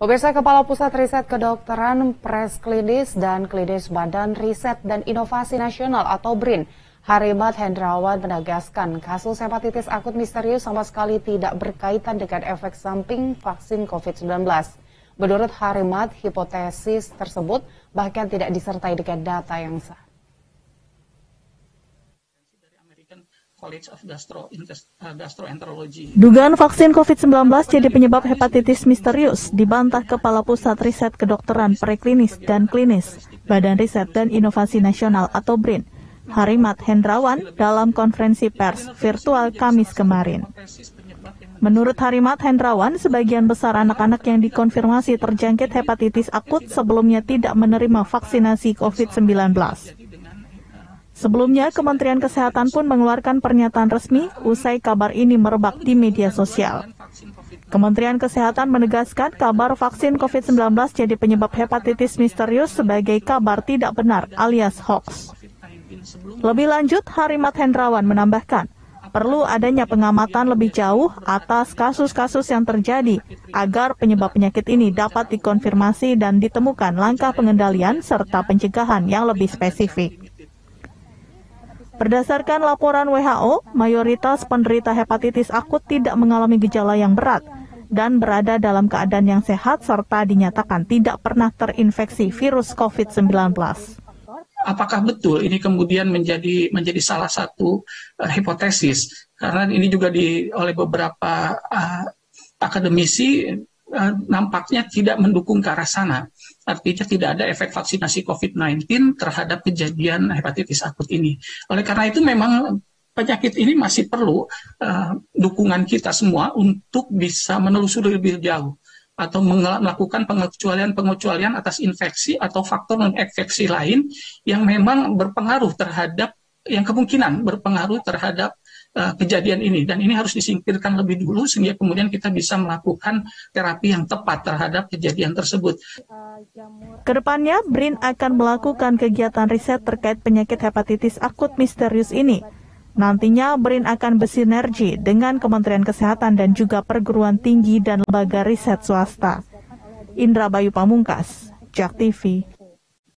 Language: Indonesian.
Pemirsa Kepala Pusat Riset Kedokteran Pres Klinis dan Klinis Badan Riset dan Inovasi Nasional atau BRIN, Harimat Hendrawan menegaskan kasus hepatitis akut misterius sama sekali tidak berkaitan dengan efek samping vaksin COVID-19. Menurut Harimat, hipotesis tersebut bahkan tidak disertai dengan data yang sah. College of Gastro, uh, Gastroenterology. Dugaan vaksin COVID-19 jadi penyebab hepatitis misterius dibantah Kepala Pusat Riset Kedokteran Preklinis dan Klinis Badan Riset dan Inovasi Nasional atau BRIN, Harimat Hendrawan dalam konferensi pers virtual Kamis kemarin. Menurut Harimat Hendrawan, sebagian besar anak-anak yang dikonfirmasi terjangkit hepatitis akut sebelumnya tidak menerima vaksinasi COVID-19. Sebelumnya, Kementerian Kesehatan pun mengeluarkan pernyataan resmi usai kabar ini merebak di media sosial. Kementerian Kesehatan menegaskan kabar vaksin COVID-19 jadi penyebab hepatitis misterius sebagai kabar tidak benar alias hoax. Lebih lanjut, Harimat Hendrawan menambahkan, perlu adanya pengamatan lebih jauh atas kasus-kasus yang terjadi agar penyebab penyakit ini dapat dikonfirmasi dan ditemukan langkah pengendalian serta pencegahan yang lebih spesifik. Berdasarkan laporan WHO, mayoritas penderita hepatitis akut tidak mengalami gejala yang berat dan berada dalam keadaan yang sehat serta dinyatakan tidak pernah terinfeksi virus COVID-19. Apakah betul ini kemudian menjadi menjadi salah satu uh, hipotesis? Karena ini juga di oleh beberapa uh, akademisi nampaknya tidak mendukung ke arah sana. Artinya tidak ada efek vaksinasi COVID-19 terhadap kejadian hepatitis akut ini. Oleh karena itu memang penyakit ini masih perlu uh, dukungan kita semua untuk bisa menelusuri lebih jauh atau melakukan pengecualian-pengecualian atas infeksi atau faktor non-infeksi lain yang memang berpengaruh terhadap yang kemungkinan berpengaruh terhadap uh, kejadian ini dan ini harus disingkirkan lebih dulu sehingga kemudian kita bisa melakukan terapi yang tepat terhadap kejadian tersebut. Ke depannya, BRIN akan melakukan kegiatan riset terkait penyakit hepatitis akut misterius ini. Nantinya BRIN akan bersinergi dengan Kementerian Kesehatan dan juga perguruan tinggi dan lembaga riset swasta. Indra Bayu Pamungkas, Jak TV.